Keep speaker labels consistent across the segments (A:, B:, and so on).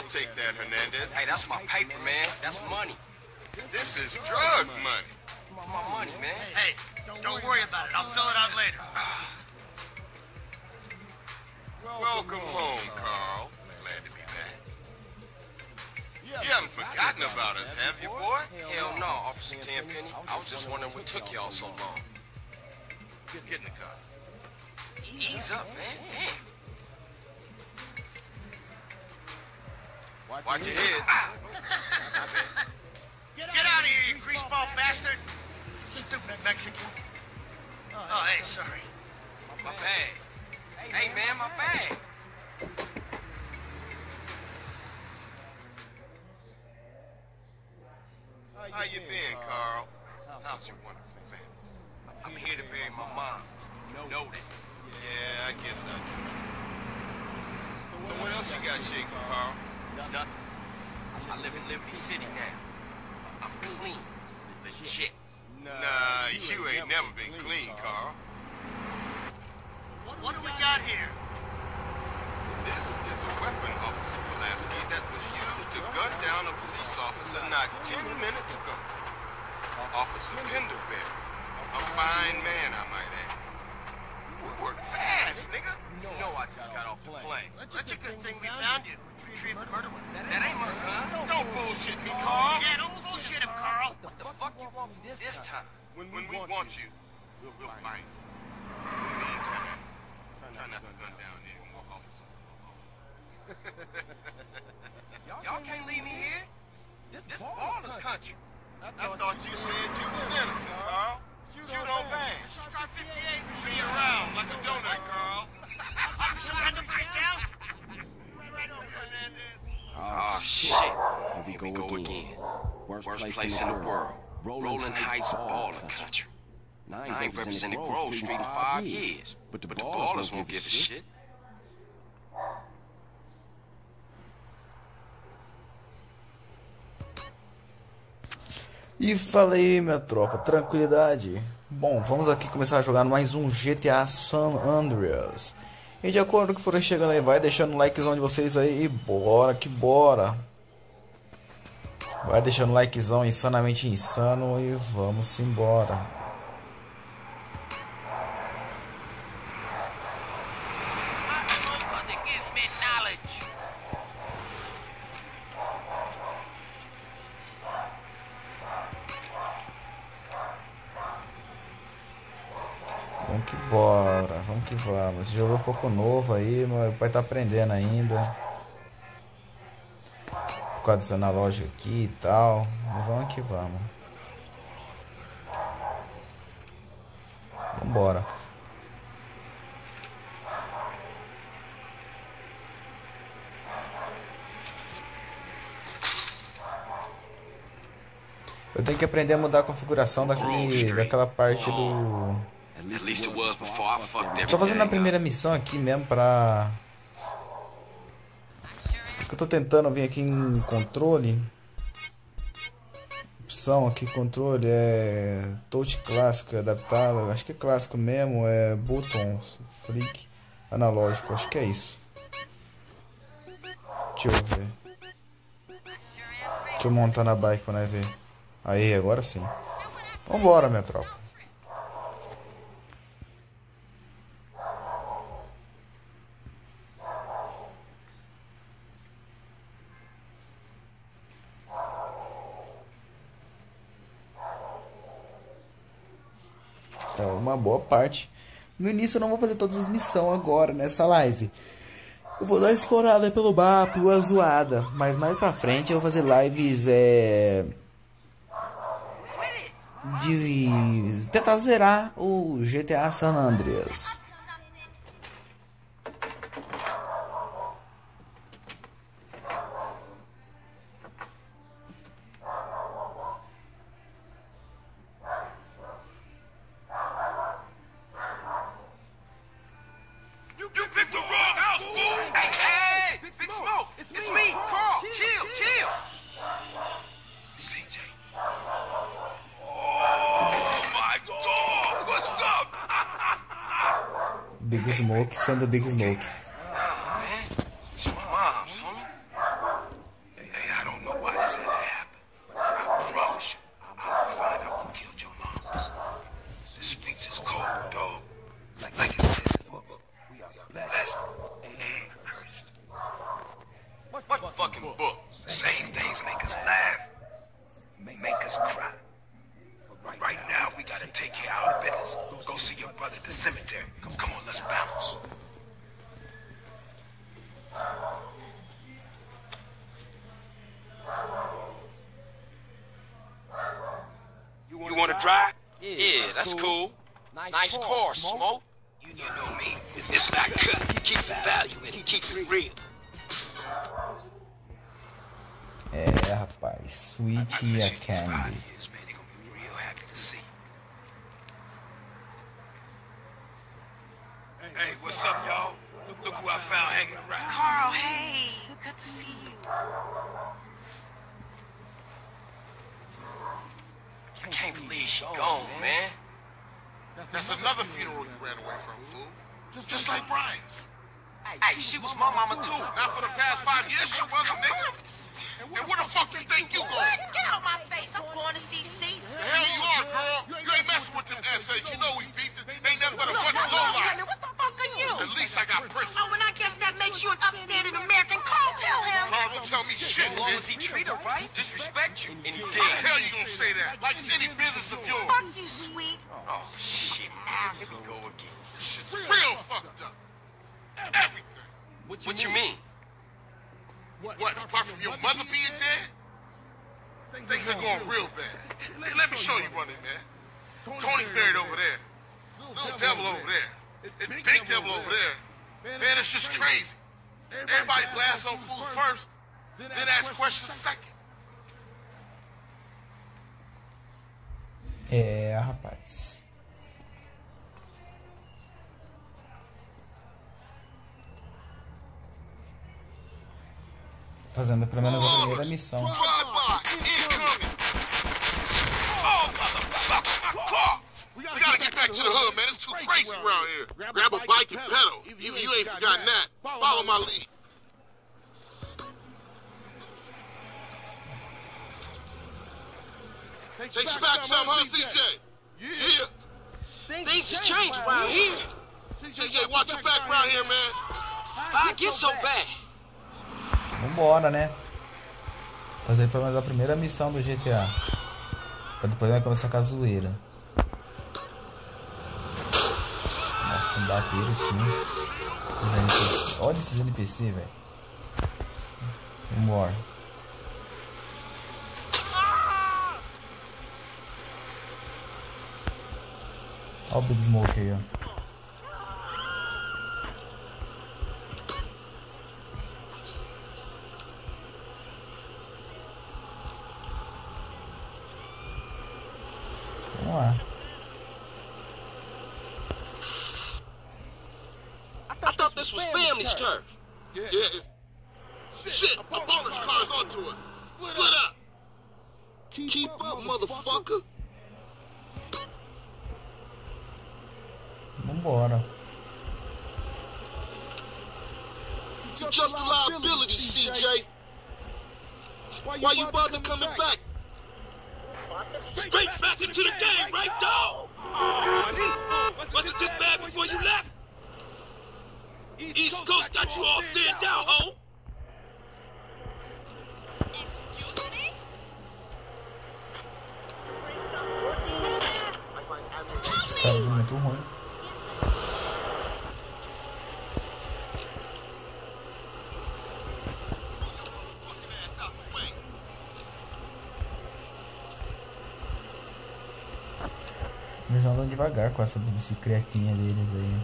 A: I'll take that, Hernandez.
B: Hey, that's my paper, man. That's money.
A: This is drug money.
B: My money, man.
C: Hey, don't worry about it. I'll fill it out later.
A: Welcome home, Carl. Glad to be back. You haven't forgotten about us, have you, boy?
B: Hell no, Officer Tenpenny. I was just wondering what took y'all so long.
A: Get in the car.
B: Ease up, man. Damn.
A: Watch your head.
C: Get out of here, you greaseball bastard! Stupid Mexican. Oh, oh hey, sorry.
B: My bag. Hey, man, my bag.
A: How you been, Carl? How's your wonderful family?
B: I'm here to bury my mom. Know that.
A: Yeah, I guess I do. So what else you got shaking, Carl?
B: Nothing. I live in Liberty City now. I'm clean. Legit.
A: Nah, you ain't never been clean, Carl.
C: What, what do we got here?
A: This is a weapon, Officer Pulaski, that was used to gun down a police officer not 10 minutes ago. Officer Pendelbury. A fine man, I might add. We work fast, nigga.
B: You know I just got off the plane.
C: Such a good thing we found you. Retrieved the murder weapon.
B: That ain't my gun.
A: Don't bullshit me, Carl.
C: Yeah, don't bullshit him, Carl.
B: What the fuck you want from this time?
A: When, we want you, we'll, you. In the meantime, try not to gun down any more officers.
B: Y'all can't leave me here. This, this baller's country.
A: I thought you said you was innocent, Carl. Shoot on bang.
C: Scar 58.
A: See you around like a donut, Carl.
C: Officer Pendelbury's down.
B: Oh, shit. Here we go again. Worst place in the world. Rolling Heights baller country. I ain't represented Grove Street in five years. But the ballers won't give a shit.
D: E falei, minha tropa, tranquilidade. Bom, vamos aqui começar a jogar mais um GTA San Andreas. E de acordo com que forem chegando aí, vai deixando o likezão de vocês aí e bora que bora. Vai deixando o likezão insanamente insano e vamos embora. Vamos que bora, vamos que vamos. Esse jogo é um pouco novo aí, meu pai tá aprendendo ainda. Por causa desse analógico aqui e tal. Mas vamos que vamos. Vambora. Eu tenho que aprender a mudar a configuração daquele, daquela parte do. Tô fazendo a primeira missão aqui mesmo pra. Eu tô tentando vir aqui em controle. Opção aqui, controle é. Touch clássico, adaptado. Acho que é clássico mesmo, é buttons, flick, analógico, acho que é isso. Deixa eu ver. Deixa eu montar na bike pra nós ver. Aí, agora sim. Vambora, minha tropa. Uma boa parte. No início eu não vou fazer todas as missões agora nessa live. Eu vou dar uma explorada pelo mapa, uma zoada. Mas mais pra frente eu vou fazer lives é. De tentar zerar o GTA San Andreas.
B: That's cool. Nice car, Smoke.
E: You know me. It's not cut. Keep the value in it. Keep it real.
D: É, rapaz. Sweet e a Candy.
E: Years, man, they gonna be real happy to see. Hey, what's up, y'all? Look, look who I found hanging around.
F: Carl, hey. Good to see you.
B: I can't believe she gone, man.
G: That's another funeral you ran away from, fool. Just like Brian's.
B: Hey, she was my mama too.
G: Not for the past five years, she wasn't, nigga. And where the fuck you think you going?
F: What? Get out my face. I'm going to see Cece.
G: The hell you are, girl. You ain't messing with them essays. You know we beefed it. Ain't nothing but a bunch of
F: Wait a
G: lowlife.
F: minute, what the fuck are you?
G: At least I got Prince.
F: Oh, and I guess that makes you an upstanding American. Carl, tell him.
G: Carl don't tell me shit,
B: As long as
G: bitch.
B: he treat her right, disrespect you, and he
G: How the hell you gonna say that? Like it's any business of yours.
F: Fuck you, sweet.
B: Oh shit, here we go again.
G: Shit's real fucked up. Everything.
B: What you mean?
G: What, apart from your mother being dead? Things are going real bad. Let, let me show you one in there. Tony buried over there. Little devil over there. And big devil over there. Man, it's just crazy. Everybody blasts on food first, then ask questions second.
D: É, rapaz. Fazendo pelo menos a primeira missão.
G: Oh, motherfucker, my car. We gotta get back to the hood, man. It's too crazy around here. Grab a bike and pedal. You ain't forgotten that. Follow my lead. Takes you back some, huh, CJ? Yeah.
B: Things has changed around here.
G: CJ, watch your back around here, man.
B: How it get so bad?
D: Vambora, né? Fazer pelo menos a primeira missão do GTA. Pra depois vai começar com a zoeira. Nossa, bateram aqui. Esses NPC. Olha esses NPC, velho. Vambora. Olha o Big Smoke aí, ó.
G: You're just a liability, CJ. Why you bother coming back? Straight back into the game, right, dog? Was it this bad before you left? East Coast got you all stand down, ho.
D: Esse cara é muito ruim. Devagar com essa bicicletinha deles aí.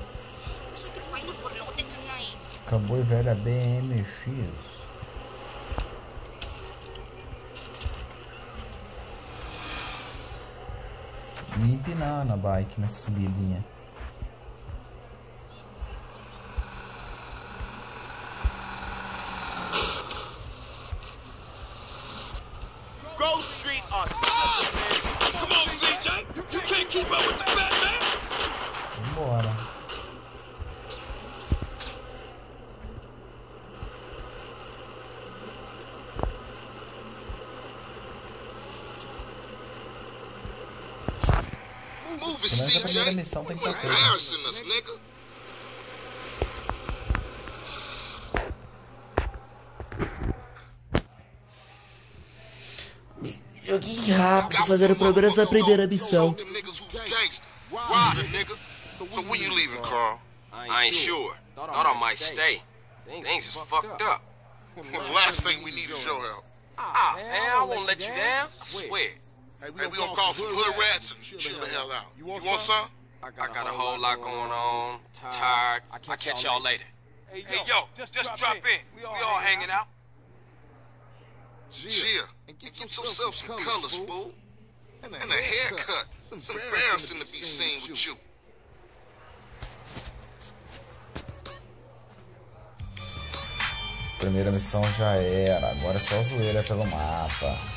D: Acabou e velha BMX. E empinar na bike, nessa subidinha. Pelo menos a primeira missão tem que estar feita. Joguinho rápido, fazer o programa da primeira missão.
G: Them niggas who's gangster. Rider, nigga. So when you leaving, Carl?
B: I ain't sure. Thought I might stay. Things is fucked up.
G: Well, the last thing we need is your help.
B: Ah, man, I won't let you down. I swear.
G: Hey, we gonna call some hood rats and chill the hell out. You want some?
B: I got a whole lot going on. Tired. I'll catch y'all later.
C: Hey, yo, just, drop in. We all hanging out.
G: Chill and get, get yourself some colors, fool. And a haircut. It's embarrassing to be seen with you.
D: Primeira missão já era, agora é só zoeira pelo mapa.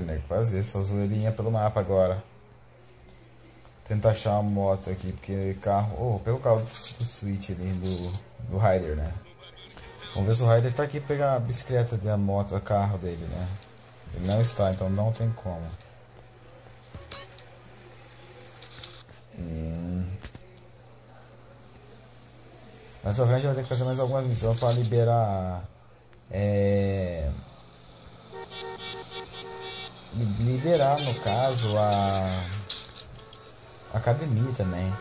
D: Que fazer só zoeirinha pelo mapa agora. Tentar achar uma moto aqui, porque carro. Oh, pega o carro do, do Switch ali, do, do Rider, né? Vamos ver se o Rider tá aqui pegar a bicicleta da moto, o carro dele, né? Ele não está, então não tem como. Hum. Mas pra frente vai ter que fazer mais algumas missões para liberar. É. Liberar, no caso, a. Academia também.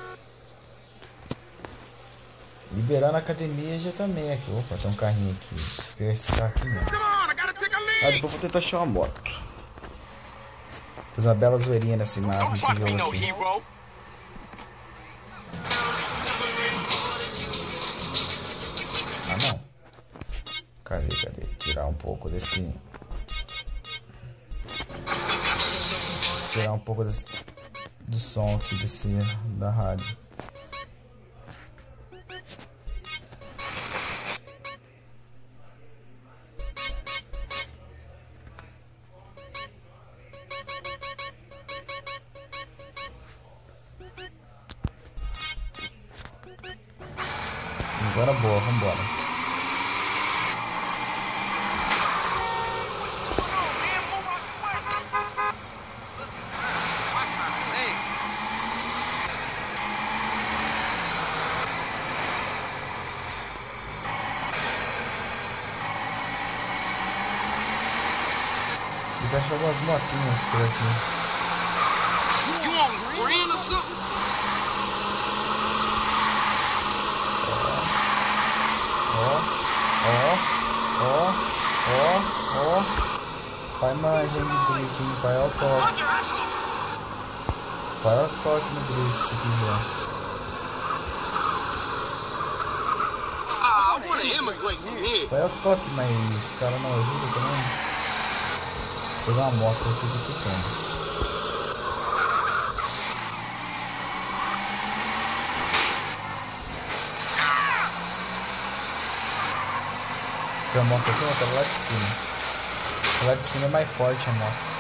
D: Liberar na academia já também aqui. Opa, tem um carrinho aqui. Vou pegar esse carro aqui mesmo. Ah, depois vou tentar achar uma moto. Fiz uma bela zoeirinha nessa imagem nesse jogo aqui. Ah não. Cadê, cadê? Tirar um pouco desse. Tirar um pouco desse, do som aqui desse da rádio. Achar algumas motinhas por aqui. Ó, ó, ó, ó, ó. Pai manja de drift, hein? Pai é o toque. Pai é o toque no drift se quiser.
B: Ah.
D: Pai é o toque, mas os caras não ajudam também. Pegar uma que ficando. Tem uma moto aqui, outra lá de cima. Lá de cima é mais forte a moto.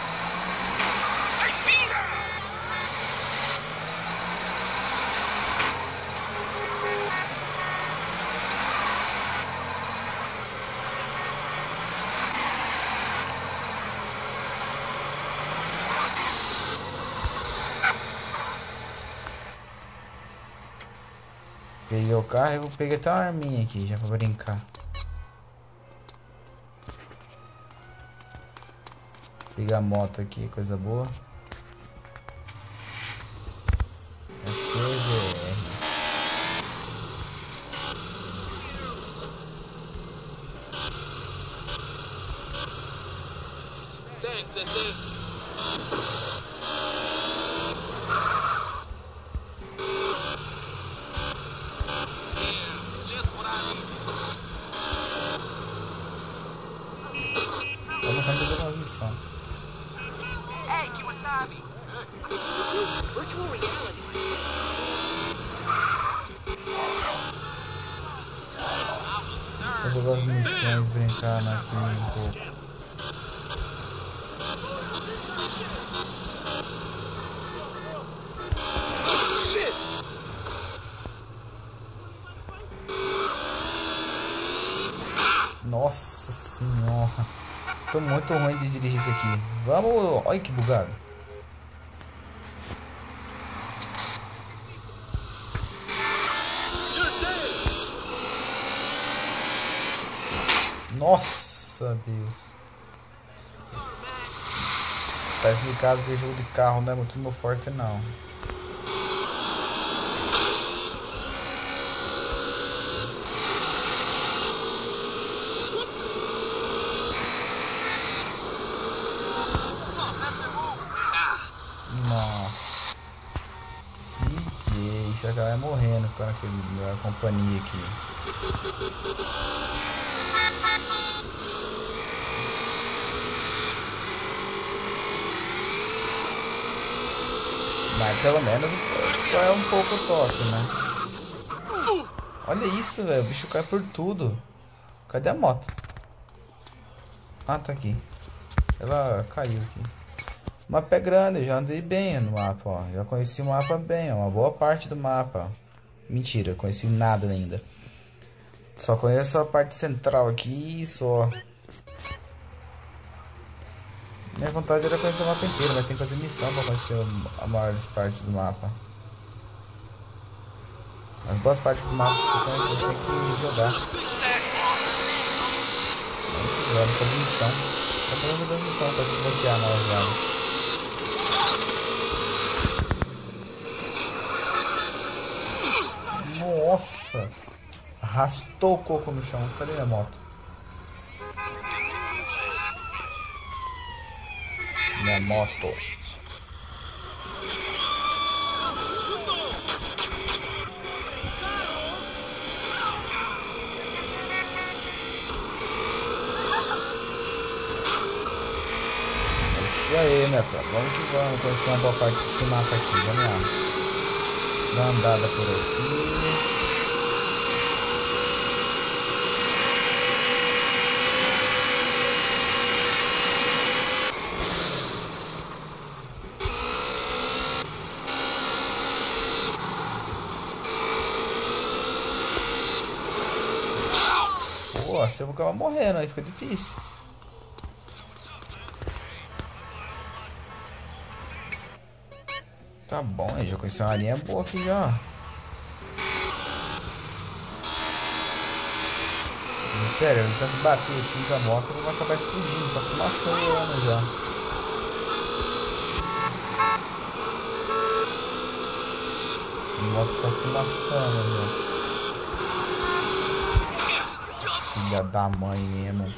D: Peguei o carro e vou pegar até uma arminha aqui já pra brincar. Pegar a moto aqui, coisa boa. Vamos fazer algumas missões.
F: Hey, Kiwasabi. Virtual reality.
D: Fazer algumas missões, brincar aqui um pouco. Nossa senhora. Tô muito ruim de dirigir isso aqui. Vamos. Olha que bugado. Nossa Deus. Tá explicado que jogo de carro não é muito meu forte não. já vai morrendo com aquele a companhia aqui. Mas pelo menos é um pouco toque, né? Olha isso, velho. O bicho cai por tudo. Cadê a moto? Ah, tá aqui. Ela caiu aqui. O mapa é grande, já andei bem no mapa, ó. Já conheci o mapa bem, ó. Uma boa parte do mapa. Mentira, conheci nada ainda. Só conheço a parte central aqui e só. Minha vontade era conhecer o mapa inteiro, mas tem que fazer missão pra conhecer a maior partes do mapa. As boas partes do mapa que você conhece, você tem que jogar. Joga fazer missão. Pra fazer missão pra desbloquear novas áreas. Nossa! Arrastou o coco no chão. Cadê minha moto? Minha moto. Isso aí, né, pô? Vamos que vamos conhecer uma boa parte desse mapa aqui. Vamos lá. Dá uma andada por aqui. Eu vou acabar morrendo, aí fica difícil. Tá bom, aí já conheci uma linha boa aqui já. Sério, ele tanto bater assim com a moto, ele vai acabar explodindo, tá fumaçando já. A moto tá fumaçando já. Filha da mãe mesmo.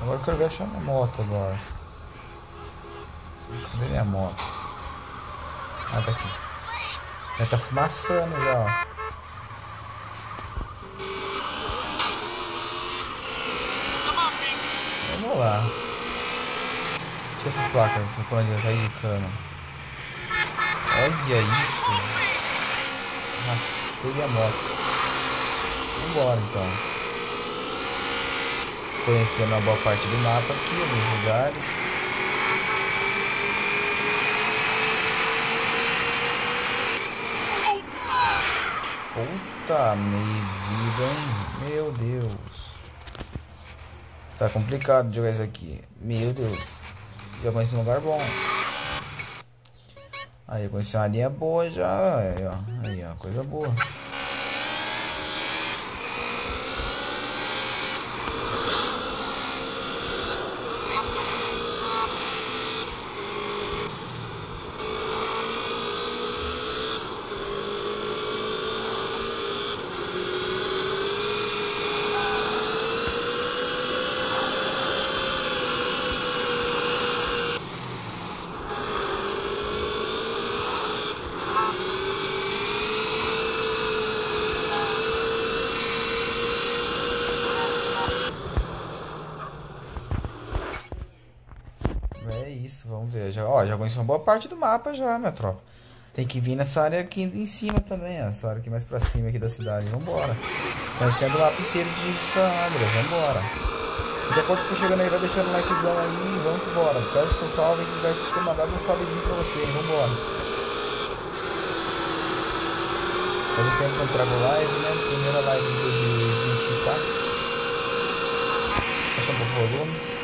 D: Agora eu quero ver achar minha moto agora. Cadê minha moto? Ah, tá aqui. Já tá fumaçando já, ó. Vamos lá. Deixa essas placas, planinhas aí de cano. Olha isso. Arrastei a moto. Vambora então. Conhecendo a boa parte do mapa aqui, alguns lugares. Puta vida, hein? Meu Deus. Tá complicado jogar isso aqui. Meu Deus. Já conheci um lugar bom. Aí, eu conheci uma linha boa já. Aí, ó. Aí, ó. Coisa boa. É isso, vamos ver. Já, já conheci uma boa parte do mapa já, minha tropa. Tem que vir nessa área aqui em cima também, ó. Essa área aqui mais pra cima aqui da cidade. Vambora. Conhecendo o mapa inteiro de San Andreas. Vambora. De acordo com chegando aí, vai deixando um likezão aí. Vamos embora. Peço seu salve que vai ser mandado um salvezinho pra você. Vambora. Faz tempo que eu trago live, né? Primeira live de 2020, tá? Baixa um pouco o volume.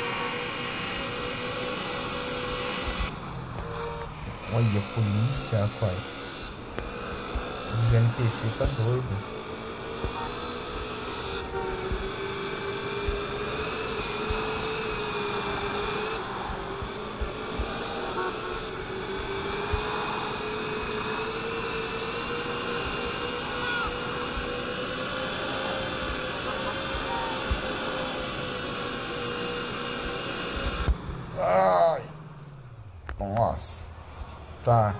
D: Olha, a polícia, rapaz. Os NPC tá doido. Ai. Nossa. Tá.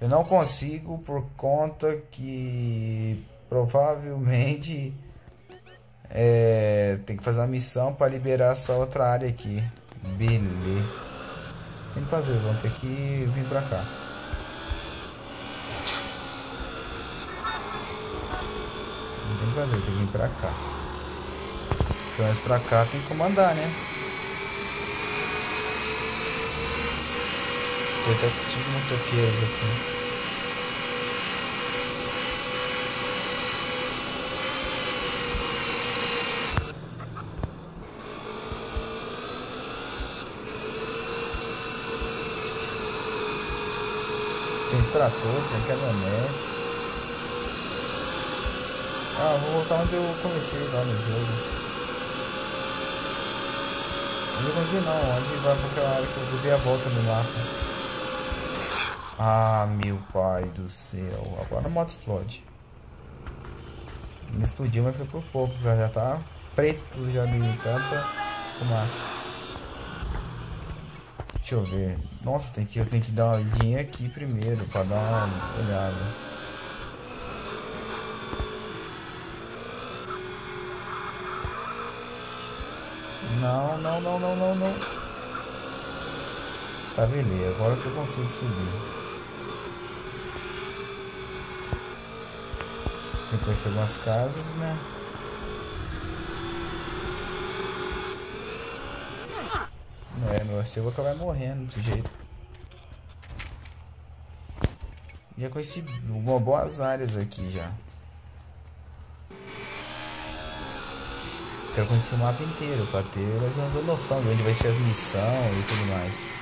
D: Eu não consigo por conta que provavelmente é, tem que fazer uma missão para liberar essa outra área aqui. Beleza. Tem que fazer, vamos ter que vir pra cá. Não tem que fazer, tem que vir pra cá. Então, pra cá tem que comandar, né? Tem até cinco motoqueiros aqui. Tem trator, tem caminhonete. Ah, vou voltar onde eu comecei lá no jogo. Onde eu comecei não, onde vai pra aquela área que eu dei a volta no mapa. Ah, meu pai do céu. Agora a moto explode. Não explodiu, mas foi por pouco. Já, tá preto já de tanta fumaça. Deixa eu ver. Nossa, tem que, eu tenho que dar uma olhadinha aqui primeiro para dar uma olhada. Não, não, não, não, não, não. Tá, beleza. Agora que eu consigo subir. Conhecer algumas casas, né? É, meu eu vou acabar morrendo desse jeito. Já conheci boas áreas aqui já. Quero conhecer o mapa inteiro para ter mais menos noção de onde vai ser as missões e tudo mais.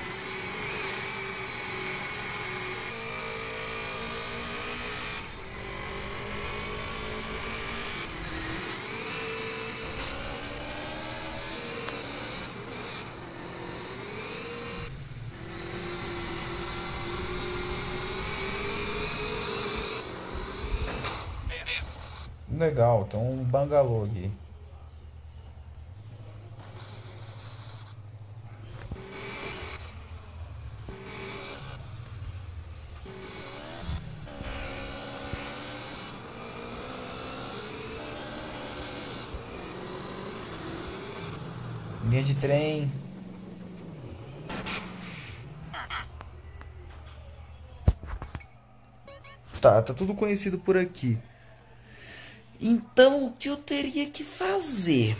D: Legal, tem um bangalô aqui. Linha de trem. Tá, tá tudo conhecido por aqui. Então, o que eu teria que fazer?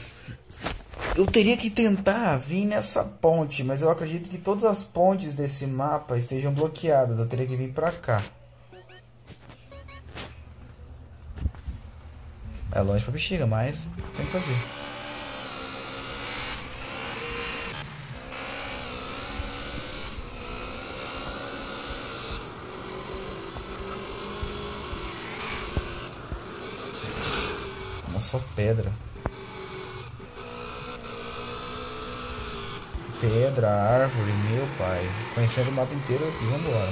D: Eu teria que tentar vir nessa ponte, mas eu acredito que todas as pontes desse mapa estejam bloqueadas. Eu teria que vir pra cá. É longe pra bexiga, mas tem que fazer. Só pedra. Pedra, árvore, meu pai. Conhecendo o mapa inteiro aqui, vambora.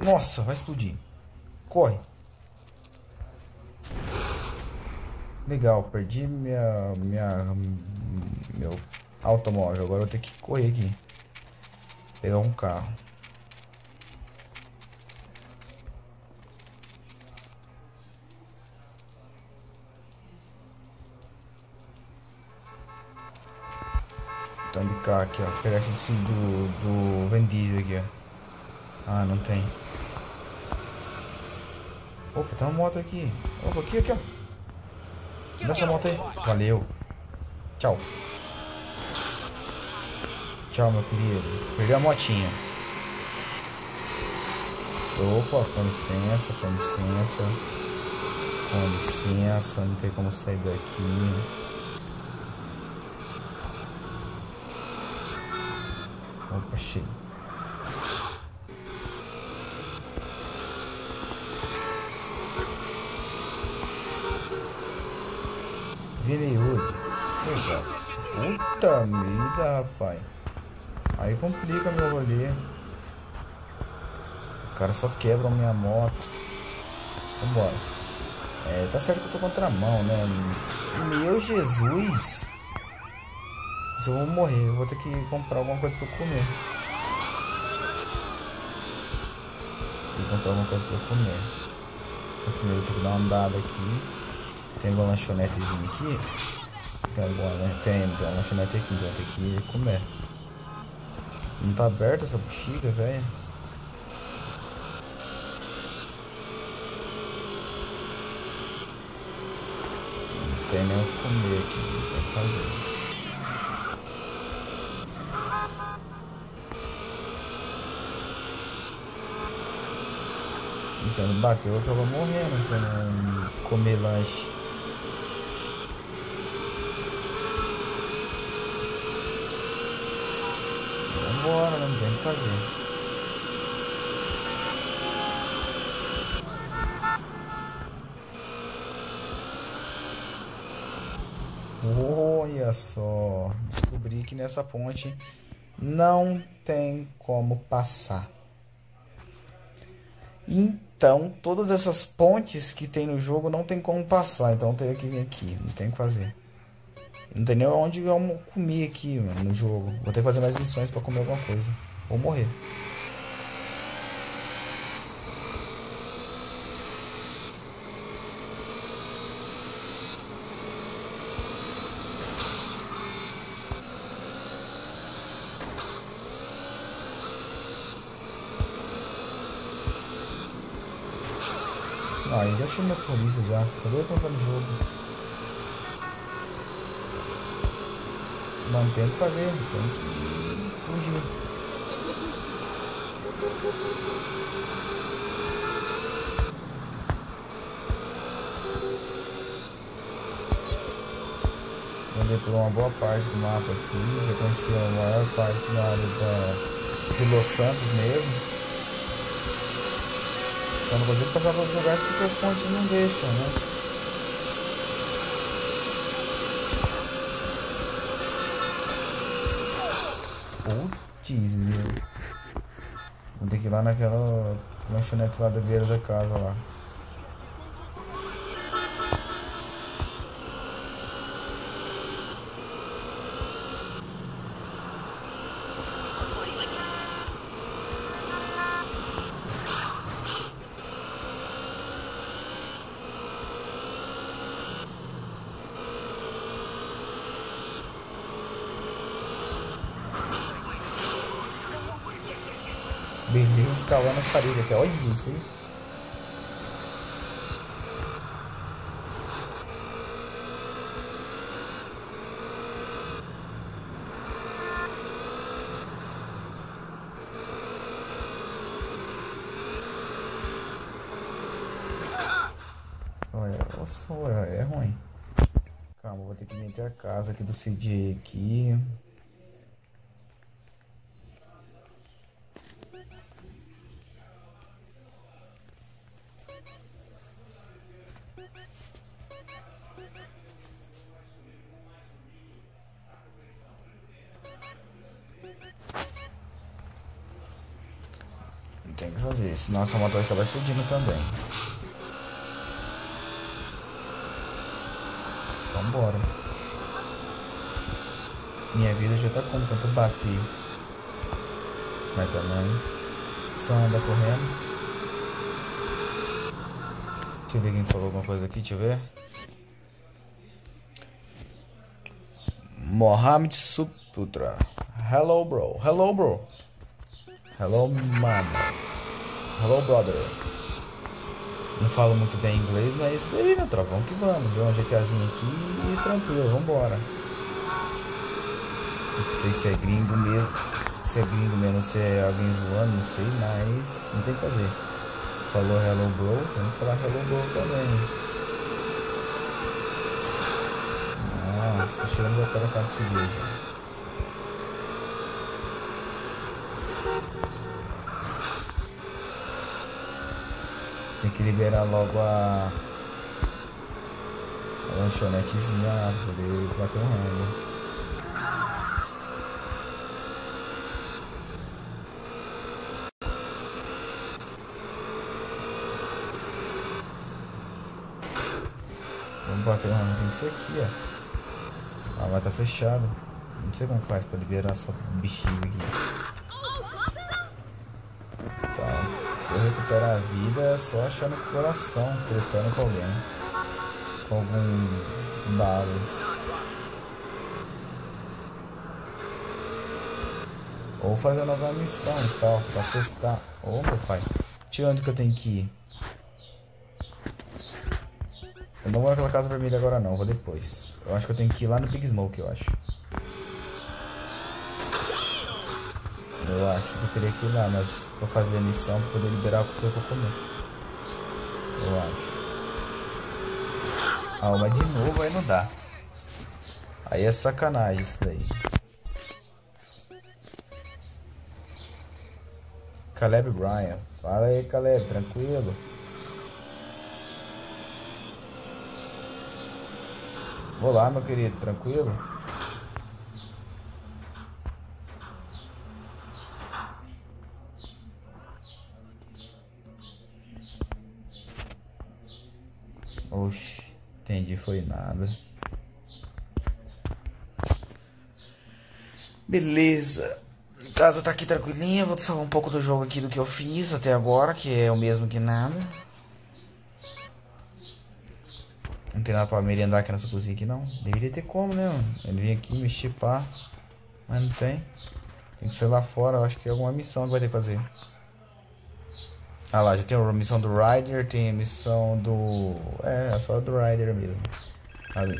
D: Nossa, vai explodir. Corre. Legal, perdi minha, minha, meu automóvel. Agora eu vou ter que correr aqui. Pegar um carro. Então de cá aqui, ó. Pegar esse do, do Van aqui, ó. Ah, não tem. Opa, tem uma moto aqui. Opa, aqui, aqui, ó. Dá essa moto aí. Valeu. Tchau. Tchau, meu querido. Peguei a motinha. Opa, com licença, com licença. Com licença, não tem como sair daqui. Cheio. Virei hoje. Puta merda, rapaz. Aí complica meu rolê. O cara só quebra a minha moto. Vambora. É, tá certo que eu tô contramão, né? Meu Jesus. Se eu vou morrer, eu vou ter que comprar alguma coisa pra comer. Comprar alguma coisa pra comer. Mas primeiro eu tenho que dar uma andada aqui. Tem alguma lanchonetezinha aqui? Tem alguma, né? Tem, tem uma lanchonete aqui, então tem que ir comer. Não tá aberta essa bexiga, velho? Não tem nem o que comer aqui, não tem que fazer. Então bateu eu vou morrendo se eu não comer lanche. Vambora, não tem o que fazer. Olha só, descobri que nessa ponte não tem como passar. Todas essas pontes que tem no jogo não tem como passar. Então, eu tenho que vir aqui. Não tem o que fazer. Não tem nem onde eu comer aqui mano, no jogo. Vou ter que fazer mais missões pra comer alguma coisa. Ou morrer. Achei minha polícia já. Acabei de passar no jogo. Não tem o que fazer, tem que fugir. Andei por uma boa parte do mapa aqui, já conheci a maior parte da área da, de Los Santos mesmo. Só não consigo passar para os lugares porque as pontes não deixam, né? Putz, meu. Vou ter que ir lá naquela lanchonete lá da beira da casa lá. Beleza, escalando as paredes até. Olha isso aí. Nossa, é ruim. Calma, vou ter que meter a casa aqui do CJ aqui. Tem que essa moto vai acabar explodindo também. Vambora. Minha vida já tá com tanto bater. Mas também. Só anda correndo. Deixa eu ver quem falou alguma coisa aqui, deixa eu ver. Mohamed Suputra. Hello, bro. Hello, bro. Hello, mano. Hello, brother. Não falo muito bem inglês, mas é isso daí, meu trovão, que vamos. Ver um GTAzinho aqui e tranquilo, vambora. Não sei se é gringo mesmo. Se é gringo mesmo, se é alguém zoando, não sei, mas não tem o que fazer. Falou hello bro, tem que falar hello bro também. Nossa, tô cheirando na cara de cerveja. Liberar logo a, a lanchonetezinha lá pra poder bater um rango. Vamos bater um rango, tem que ser aqui, ó. Ah, mas tá fechado. Não sei como faz pra liberar essa bexiga aqui. Recuperar a vida é só achando o coração, tretando com alguém. Com algum balo. Ou fazendo alguma missão e tal, pra testar. Ô meu pai, tira onde que eu tenho que ir. Eu não vou naquela casa vermelha agora não, vou depois. Eu acho que eu tenho que ir lá no Big Smoke, eu acho. Eu acho que eu teria que ir lá, mas pra fazer a missão, pra poder liberar o que foi pra comer. Eu acho. Ah, mas de novo aí não dá. Aí é sacanagem isso daí. Caleb Bryan. Fala aí, Caleb, tranquilo? Olá, meu querido, tranquilo? Foi nada. Beleza. Casa tá aqui tranquilinha, vou salvar um pouco do jogo aqui do que eu fiz até agora, que é o mesmo que nada. Não tem nada pra merendar aqui nessa cozinha aqui não. Deveria ter como, né? Mano? Ele vem aqui mexer pá. Mas não tem. Tem que ser lá fora, eu acho que é alguma missão que vai ter que fazer. Ah lá, já tem a missão do Rider, tem a missão do. É, é só do Rider mesmo. Ali.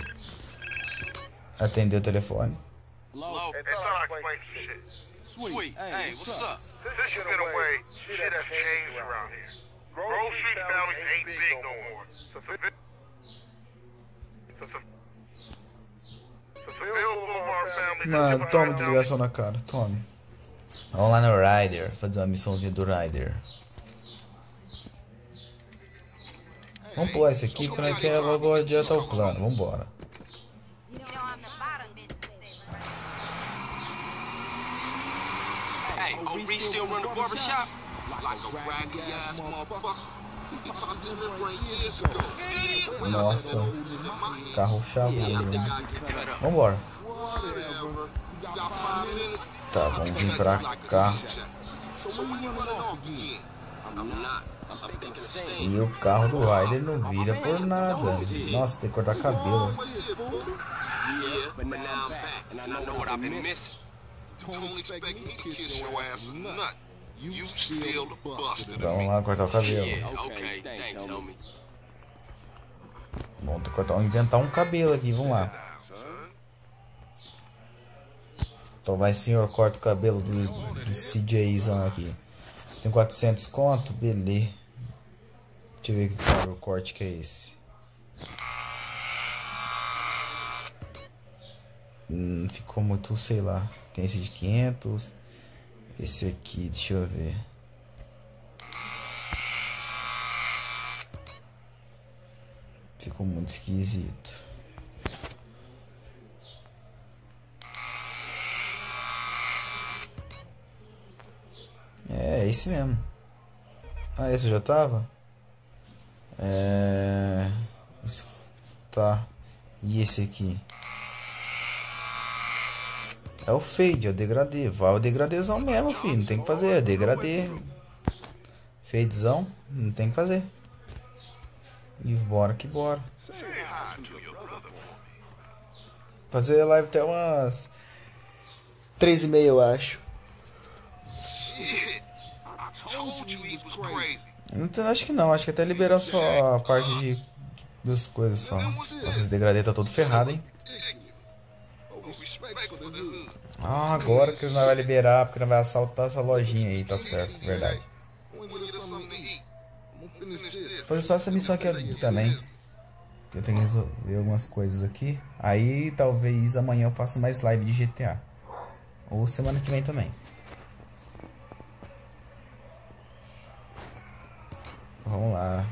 D: Atendeu o telefone.
B: Hello?
G: Hey.
B: Sweet. Hey, what's up?
G: Since you've been away, shit has changed around here. Grove Street families ain't big no more. Fulfill Boulevard family.
D: Mano, toma desligação na cara, tome. Vamos lá no Rider, fazer uma missãozinha do Rider. Vamos pular esse aqui que é que eu vou adiantar o plano, vambora.
B: Hey, still run the?
G: Like a raggedy ass motherfucker.
D: Nossa, carro
B: think
D: né? Vambora. Tá, vamos vir pra cá. E o carro do Rider não vira por nada. Nossa, tem que cortar cabelo. Vamos lá cortar o cabelo. Vamos cortar, inventar um cabelo aqui, vamos lá. Então vai senhor, corta o cabelo do, do aqui. Tem 400 conto? Beleza. Deixa eu ver o corte que é esse. Hum, ficou muito, sei lá. Tem esse de 500. Esse aqui, deixa eu ver. Ficou muito esquisito. É, esse mesmo. Ah, esse já tava? É. Tá. E esse aqui? É o fade, é o degradê. Vai o degradezão mesmo, filho. Não tem que fazer, é degradê. Fadezão, não tem que fazer. E bora que bora. Fazer live até umas. Três e meia, eu acho.
G: Shit. I told you he was crazy.
D: Tem- acho que não, acho que até liberou só a parte de duas coisas só. Nossa, esse degradê tá todo ferrado, hein? Ah, agora que nós vai liberar, porque nós vai assaltar essa lojinha aí, tá certo, verdade. Fazer só essa missão aqui também. Que eu tenho que resolver algumas coisas aqui. Aí talvez amanhã eu faça mais live de GTA. Ou semana que vem também. Vamos lá.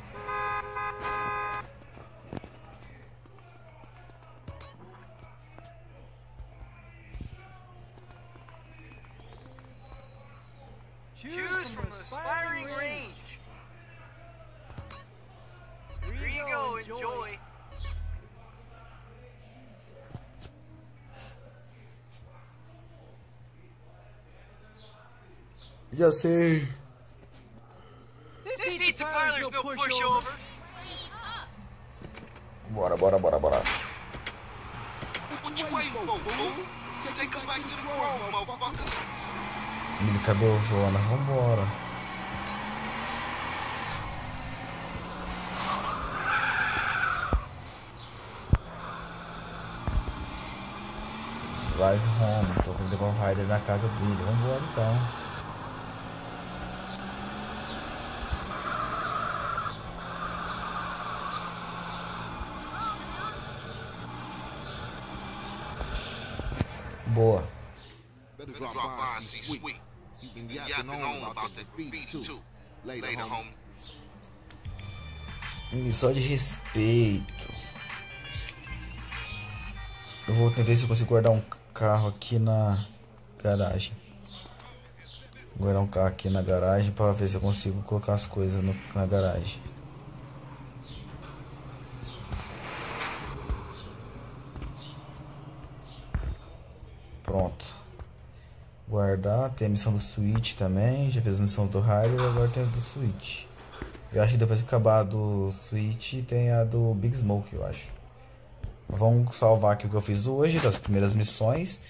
C: Choose from go, enjoy.
D: Já sei.
C: pushover.
D: Bora, bora, bora, bora. Indicador zona, vambora. Drive home, então tem que levar o Ryder na casa dele. Vambora então. Boa.
G: Better drop by and see Sweet. You been yapping on about that graffiti too. Later, homie.
D: Missão de respeito. Eu vou tentar ver se eu consigo guardar um carro aqui na garagem. Vou guardar um carro aqui na garagem para ver se eu consigo colocar as coisas no- na garagem. Guardar, tem a missão do Switch também. Já fiz a missão do Harley, agora tem as do Switch. Eu acho que depois que acabar do Switch tem a do Big Smoke, eu acho. Vamos salvar aqui o que eu fiz hoje, das primeiras missões.